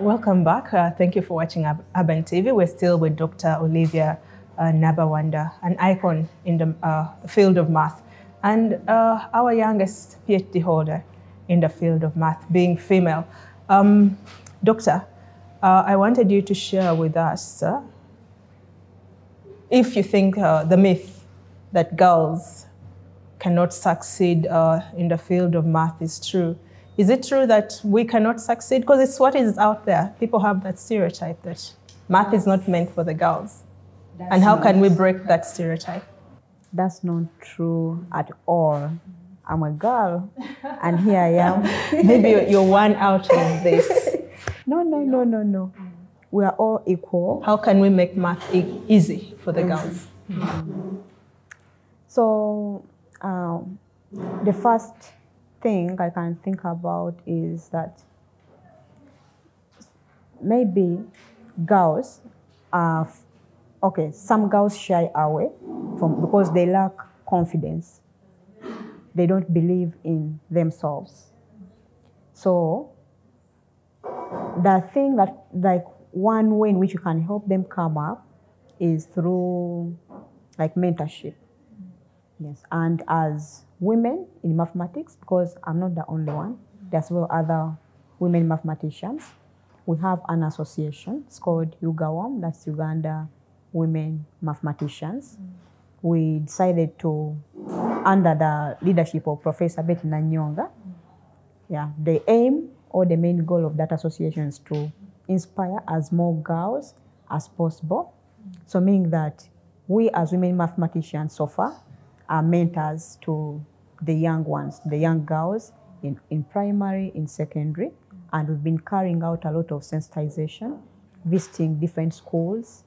Welcome back. Uh, thank you for watching Urban TV. We're still with Dr. Olivia uh, Nabawanda, an icon in the uh, field of math, and uh, our youngest PhD holder in the field of math, being female. Um, doctor, uh, I wanted you to share with us uh, if you think uh, the myth that girls cannot succeed uh, in the field of math is true. Is it true that we cannot succeed? Because it's what is out there. People have that stereotype that math is not meant for the girls. and how can we break that stereotype? That's not true at all. I'm a girl, and here I am. Maybe you're- one out of this. No, no, no, no, no. We are all equal. How can we make math e- easy for the girls? So, um, the first thing I can think about is that maybe girls are okay. Some girls shy away from because they lack confidence. They don't believe in themselves. So, the thing that like one way in which you can help them come up is through like mentorship. Yes, and as women in mathematics, because I'm not the only one, there's several other women mathematicians. We have an association. It's called UGAWAM, that's Uganda Women Mathematicians. We decided to, under the leadership of Professor Betty Nannyonga, yeah, the aim or the main goal of that association is to inspire as more girls as possible. So meaning that we as women mathematicians so far are mentors to the young ones, the young girls in, in primary, in secondary, and we've been carrying out a lot of sensitization, visiting different schools,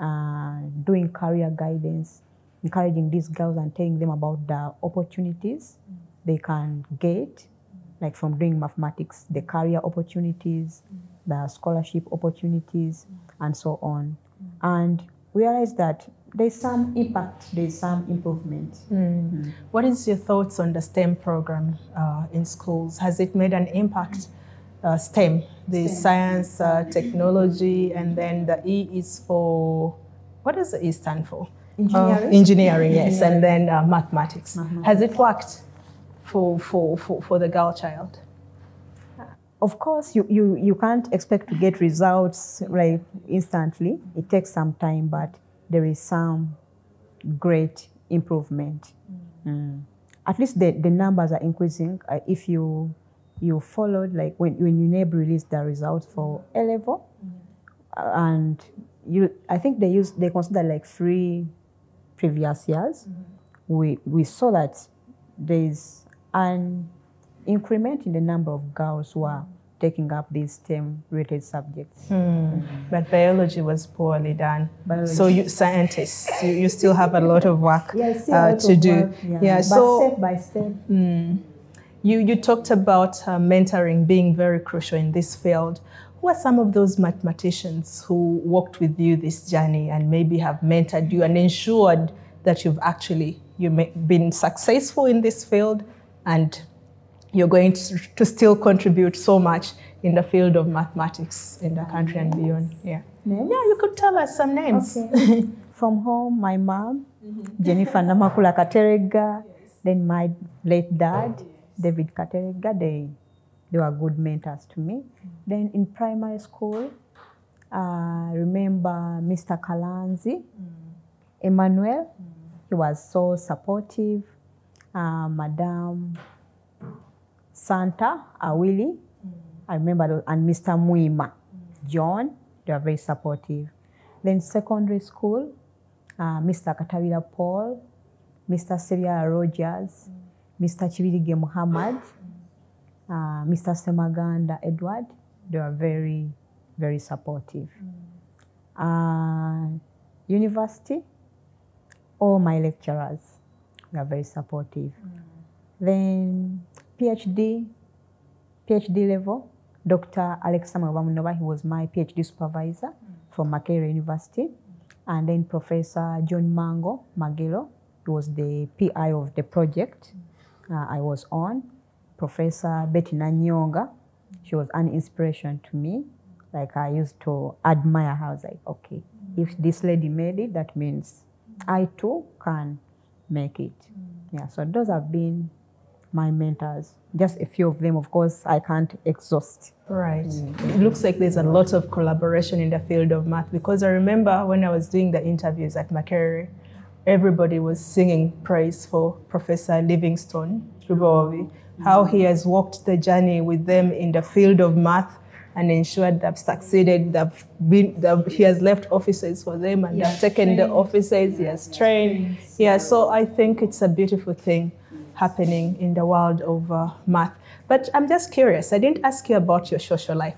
uh, doing career guidance, encouraging these girls and telling them about the opportunities they can get, like from doing mathematics, the career opportunities, the scholarship opportunities, and so on. And we realized that there's some impact, there's some improvement. What is your thoughts on the STEM program uh, in schools? Has it made an impact? Uh, STEM, the science, uh, technology, and then the E is for what does the E stand for? Engineering. Uh, engineering, yes, and then uh, mathematics. Has it worked for, for, for, for the girl child? Of course, you, you, you can't expect to get results like instantly. It takes some time, but there is some great improvement. Mm. At least the, the numbers are increasing. Uh, if you you followed like when when UNEB released the results for A level, uh, and you I think they use they consider like three previous years. We we saw that there is an increment in the number of girls who are taking up these STEM related subjects. But biology was poorly done. Biology. So you scientists, you, you still have a lot of work yeah, uh, lot to of do. work, Yeah. but So step by step. you you talked about uh, mentoring being very crucial in this field. Who are some of those mathematicians who walked with you this journey and maybe have mentored you and ensured that you've actually you been successful in this field and you're going to, to still contribute so much in the field of mathematics in the country and beyond. Yeah. Names? Yeah, you could tell us some names. Okay. From home, my mom, mm-hmm. Jennifer Namakula Katerega, then my late dad, David Katerega, they, they were good mentors to me. Then in primary school, I remember Mr. Kalanzi, mm. Emmanuel, mm. he was so supportive. Uh, Madame Santa Awili, I remember, and Mr. Muima, John, they were very supportive. Then secondary school, uh, Mr. Katawira Paul, Mr. Seria Rogers, Mr. Chivirige Muhammad, uh, Mr. Semaganda Edward, they were very, very supportive. Uh, university, all my lecturers were very supportive. Then PhD, PhD level, Dr. Alexa Mwamunova, he was my PhD supervisor from Makerere University. And then Professor John Mango Magero, he was the PI of the project. uh, I was on, Professor Betty Nannyonga. She was an inspiration to me. Like I used to admire her. I was like, okay, if this lady made it, that means I too can make it. Yeah, so those have been my mentors. Just a few of them, of course, I can't exhaust. Right. It looks like there's a lot of collaboration in the field of math because I remember when I was doing the interviews at Makerere, everybody was singing praise for Professor Livingstone how he has walked the journey with them in the field of math and ensured they've succeeded. They've been, they've, he has left offices for them and they've taken the offices. He has trained. Yeah, so I think it's a beautiful thing happening in the world of uh, math. But I'm just curious. I didn't ask you about your social life.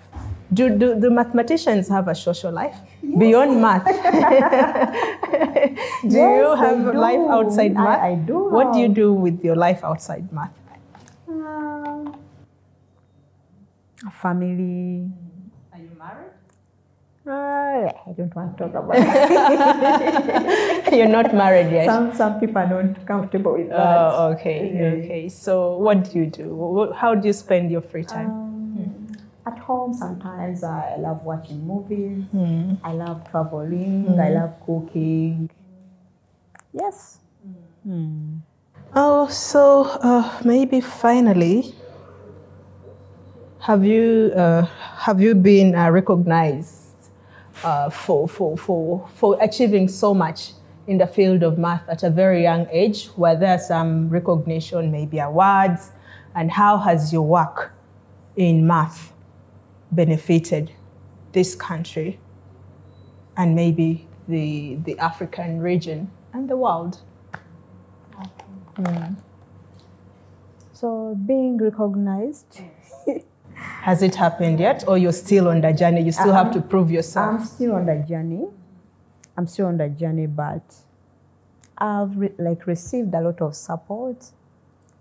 Do, do, do mathematicians have a social life beyond math? do Yes, you have do. life outside I- math? I do What do you do with your life outside math? Um, family. Are you married? Uh, I don't want to talk about it. You're not married yet. some, some people are not comfortable with that. Oh, okay, okay. So, what do you do? How do you spend your free time? Um, At home, sometimes I love watching movies. Hmm. I love traveling. I love cooking. Yes. Hmm. Oh, so uh, maybe finally, have you uh, have you been uh, recognized uh, for, for for for achieving so much in the field of math at a very young age? Were there some recognition, maybe awards, and how has your work in math benefited this country and maybe the the African region and the world? So being recognized, Has it happened yet, or you're still on the journey? You still uh, have to prove yourself. I'm still on the journey. I'm still on the journey, but I've re- like received a lot of support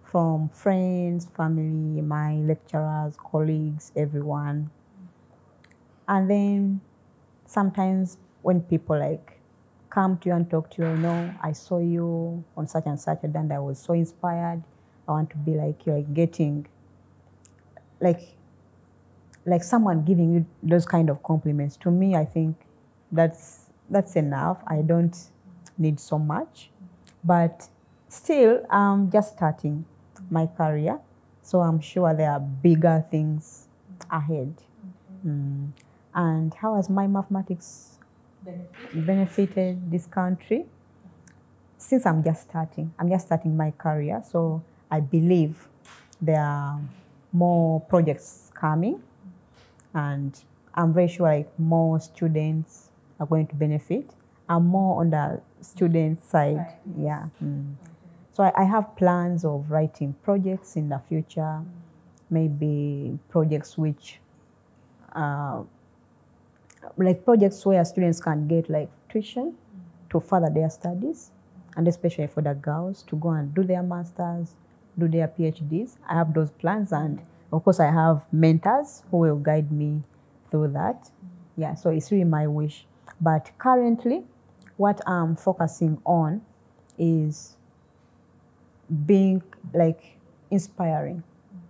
from friends, family, my lecturers, colleagues, everyone. And then sometimes when people like come to you and talk to you, you know, I saw you on such and such a day and I was so inspired. I want to be like you, like getting like like someone giving you those kind of compliments to me i think that's that's enough. I don't need so much. But still i'm just starting my career so i'm sure there are bigger things ahead. Mm. and how has my mathematics benefited this country? Since i'm just starting i'm just starting my career so i believe there are more projects coming and I'm very sure like more students are going to benefit. I'm more on the student side, yeah. mm. So I, I have plans of writing projects in the future, maybe projects which, uh, like projects where students can get like tuition to further their studies, and especially for the girls to go and do their masters, do their PhDs. I have those plans, and of course, I have mentors who will guide me through that. Yeah, so it's really my wish. But currently, what I'm focusing on is being like inspiring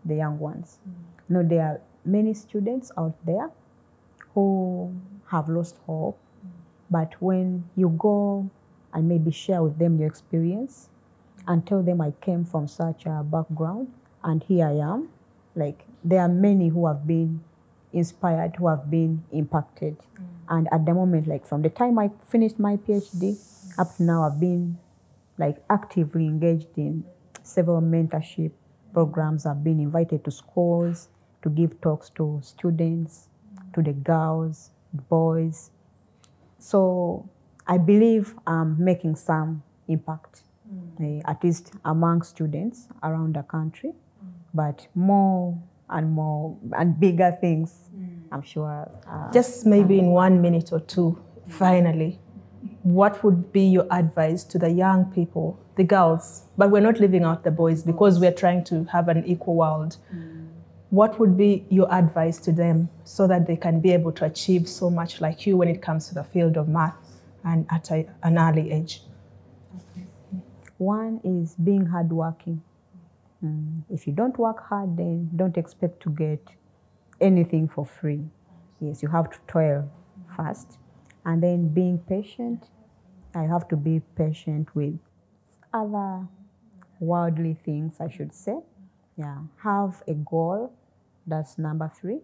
the young ones. Mm. You know, there are many students out there who have lost hope, mm. but when you go and maybe share with them your experience and tell them I came from such a background and here I am, like there are many who have been inspired, who have been impacted. And at the moment, like from the time I finished my PhD up to now, I've been like actively engaged in several mentorship programs. I've been invited to schools to give talks to students, to the girls, boys. So I believe I'm making some impact, eh, at least among students around the country, but more and more and bigger things, I'm sure. Uh, Just maybe in one minute or two, finally, what would be your advice to the young people, the girls, but we're not leaving out the boys because we're trying to have an equal world. What would be your advice to them so that they can be able to achieve so much like you when it comes to the field of math and at a, an early age? One is being hardworking. Mm, if you don't work hard, then don't expect to get anything for free. Yes, you have to toil first. And then being patient, I have to be patient with other worldly things, I should say. Yeah, have a goal, that's number three.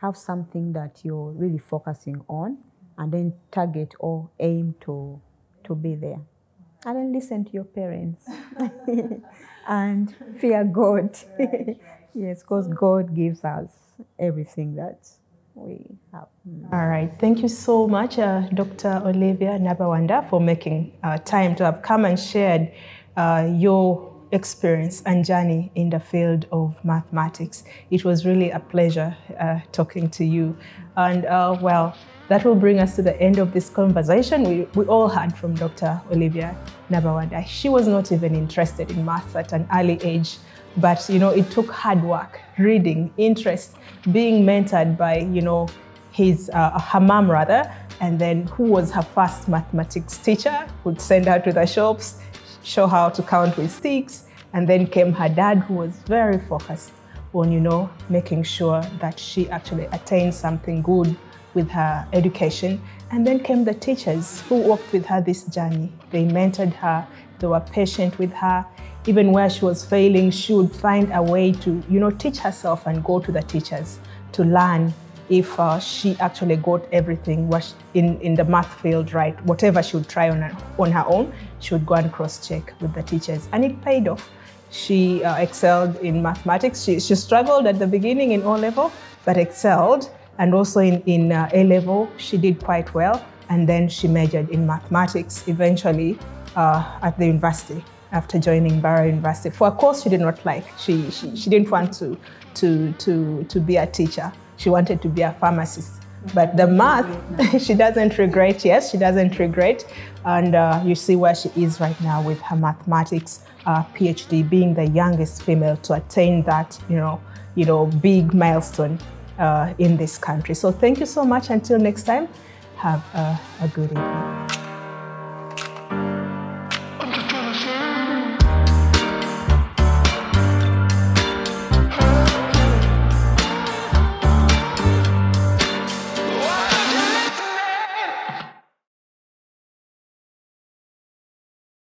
Have something that you're really focusing on, and then target or aim to, to be there. And then listen to your parents and fear God. yes, because God gives us everything that we have. All right. Thank you so much, uh, Dr. Olivia Nabawanda, for making uh, time to have come and shared uh, your experience and journey in the field of mathematics. It was really a pleasure uh, talking to you. And uh, well, that will bring us to the end of this conversation. We, we all heard from Dr. Olivia Nabawanda. She was not even interested in math at an early age, but you know, it took hard work, reading, interest, being mentored by, you know, his, uh, her mom rather, and then who was her first mathematics teacher, would send her to the shops, show how to count with sticks, and then came her dad, who was very focused on, you know, making sure that she actually attained something good with her education. And then came the teachers who walked with her this journey. They mentored her, they were patient with her. Even where she was failing, she would find a way to, you know, teach herself and go to the teachers to learn if uh, she actually got everything in, in the math field right. Whatever she would try on her, on her own, she would go and cross-check with the teachers. And it paid off. She uh, excelled in mathematics. She, she struggled at the beginning in O level, but excelled. And also in, in uh, A level, she did quite well. And then she majored in mathematics eventually uh, at the university after joining Barrow University for a course she did not like. She, she, she didn't want to, to, to, to be a teacher. She wanted to be a pharmacist. But the math, she doesn't regret. Yes, she doesn't regret. And uh, you see where she is right now with her mathematics uh, PhD, being the youngest female to attain that, you know, you know, big milestone uh, in this country. So thank you so much. Until next time, have a, a good evening.